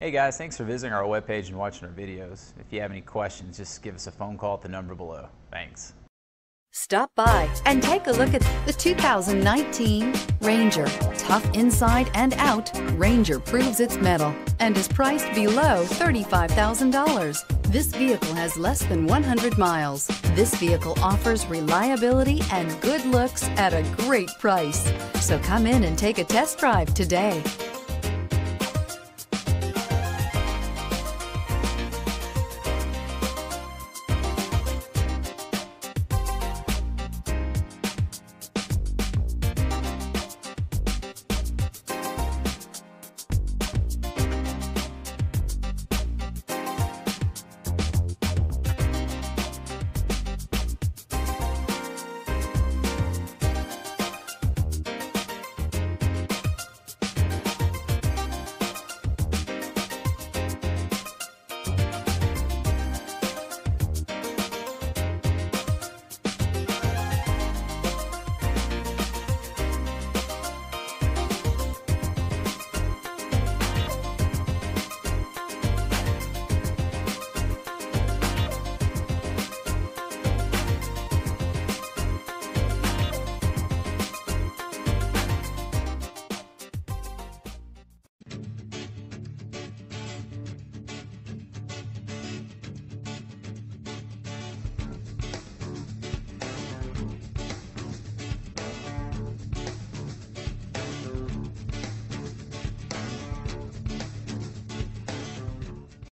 Hey guys, thanks for visiting our webpage and watching our videos. If you have any questions, just give us a phone call at the number below. Thanks. Stop by and take a look at the 2019 Ranger. Tough inside and out, Ranger proves its metal and is priced below $35,000. This vehicle has less than 100 miles. This vehicle offers reliability and good looks at a great price. So come in and take a test drive today.